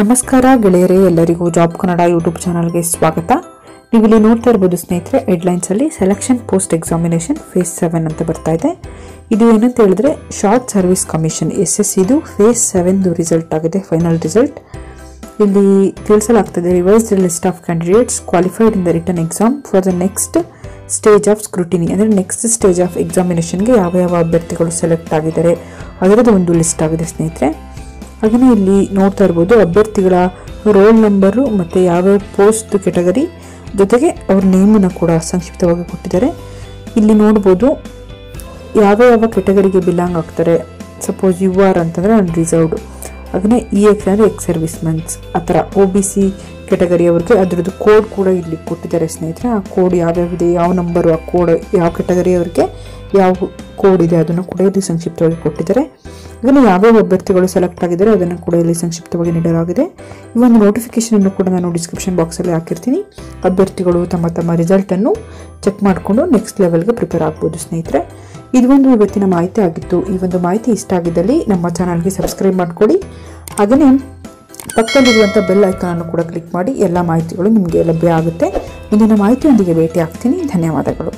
ನಮಸ್ಕಾರ ಗೆಳೆಯರೇ, ಎಲ್ಲರಿಗೂ ಜಾಬ್ ಕನ್ನಡ ಯೂಟ್ಯೂಬ್ ಚಾನಲ್ಗೆ ಸ್ವಾಗತ. ನೀವು ಇಲ್ಲಿ ನೋಡ್ತಾ ಇರ್ಬೋದು ಸ್ನೇಹಿತರೆ ಹೆಡ್ಲೈನ್ಸಲ್ಲಿ selection post examination phase seven ಅಂತ ಬರ್ತಾ ಇದೆ. ಇದು ಏನಂತ ಹೇಳಿದ್ರೆ short service commission S S ಇದು ಫೇಸ್ ಸೆವೆನ್ದು ರಿಸಲ್ಟ್ ಆಗಿದೆ ಫೈನಲ್ ರಿಸಲ್ಟ್ ಇಲ್ಲಿ ತಿಳಿಸಲಾಗ್ತದೆ revised list of candidates qualified in the written exam for the next stage of scrutiny ಅಂದರೆ ನೆಕ್ಸ್ಟ್ ಸ್ಟೇಜ್ ಆಫ್ ಎಕ್ಸಾಮಿನೇಷನ್ಗೆ ಯಾವ ಯಾವ ಅಭ್ಯರ್ಥಿಗಳು ಸೆಲೆಕ್ಟ್ ಆಗಿದ್ದಾರೆ, ಅದರದ್ದು ಒಂದು ಲಿಸ್ಟ್ ಆಗಿದೆ ಸ್ನೇಹಿತರೆ. ಹಾಗೆಯೇ ಇಲ್ಲಿ ನೋಡ್ತಾ ಇರ್ಬೋದು ಅಭ್ಯರ್ಥಿಗಳ ರೋಲ್ ನಂಬರು ಮತ್ತು ಯಾವ್ಯಾವ ಪೋಸ್ಟ್ ಕೆಟಗರಿ ಜೊತೆಗೆ ಅವ್ರ ನೇಮನ್ನು ಕೂಡ ಸಂಕ್ಷಿಪ್ತವಾಗಿ ಕೊಟ್ಟಿದ್ದಾರೆ. ಇಲ್ಲಿ ನೋಡ್ಬೋದು ಯಾವ ಯಾವ ಕೆಟಗರಿಗೆ ಬಿಲಾಂಗ್ ಆಗ್ತಾರೆ? ಸಪೋಸ್ ಯು ಆರ್ ಅಂತಂದರೆ ಅನ್ ರಿಸರ್ವ್ಡ್ ಹಾಗೆಯೇ ಇ ಎಕ್ಸ್ ಅಂದರೆ ಎಕ್ಸ್ ಸರ್ವಿಸ್ ಮೆನ್ಸ್ ಆ ಥರ ಒ ಬಿ ಸಿ ಕೆಟಗರಿಯವ್ರಿಗೆ ಅದರದ್ದು ಕೋಡ್ ಕೂಡ ಇಲ್ಲಿ ಕೊಟ್ಟಿದ್ದಾರೆ ಸ್ನೇಹಿತರೆ. ಆ ಕೋಡ್ ಯಾವ್ಯಾವಿದೆ, ಯಾವ ನಂಬರು ಆ ಕೋಡ್ ಯಾವ ಕೆಟಗರಿಯವ್ರಿಗೆ ಯಾವ ಕೋಡ್ ಇದೆ ಅದನ್ನು ಕೂಡ ಇಲ್ಲಿ ಸಂಕ್ಷಿಪ್ತವಾಗಿ ಕೊಟ್ಟಿದ್ದಾರೆ. ಹಾಗೆ ಯಾವ್ಯಾವ ಅಭ್ಯರ್ಥಿಗಳು ಸೆಲೆಕ್ಟ್ ಆಗಿದ್ದಾರೆ ಅದನ್ನು ಕೂಡ ಇಲ್ಲಿ ಸಂಕ್ಷಿಪ್ತವಾಗಿ ನೀಡಲಾಗಿದೆ. ಈ ಒಂದು ನೋಟಿಫಿಕೇಶನ್ ಅನ್ನು ಕೂಡ ನಾನು ಡಿಸ್ಕ್ರಿಪ್ಷನ್ ಬಾಕ್ಸಲ್ಲಿ ಹಾಕಿರ್ತೀನಿ. ಅಭ್ಯರ್ಥಿಗಳು ತಮ್ಮ ತಮ್ಮ ರಿಸಲ್ಟನ್ನು ಚೆಕ್ ಮಾಡಿಕೊಂಡು ನೆಕ್ಸ್ಟ್ ಲೆವೆಲ್ಗೆ ಪ್ರಿಪೇರ್ ಆಗ್ಬೋದು ಸ್ನೇಹಿತರೆ. ಇದು ಒಂದು ಇವತ್ತಿನ ಮಾಹಿತಿ ಆಗಿತ್ತು. ಈ ಒಂದು ಮಾಹಿತಿ ಇಷ್ಟ ಆಗಿದ್ದಲ್ಲಿ ನಮ್ಮ ಚಾನಲ್ಗೆ ಸಬ್ಸ್ಕ್ರೈಬ್ ಮಾಡಿಕೊಡಿ ಹಾಗೆಯೇ ಪಕ್ಕದಲ್ಲಿರುವಂಥ ಬೆಲ್ ಐಕಾನನ್ನು ಕೂಡ ಕ್ಲಿಕ್ ಮಾಡಿ. ಎಲ್ಲ ಮಾಹಿತಿಗಳು ನಿಮಗೆ ಲಭ್ಯ ಆಗುತ್ತೆ. ಮುಂದಿನ ಮಾಹಿತಿಯೊಂದಿಗೆ ಭೇಟಿ ಆಗ್ತೀನಿ ಧನ್ಯವಾದಗಳು.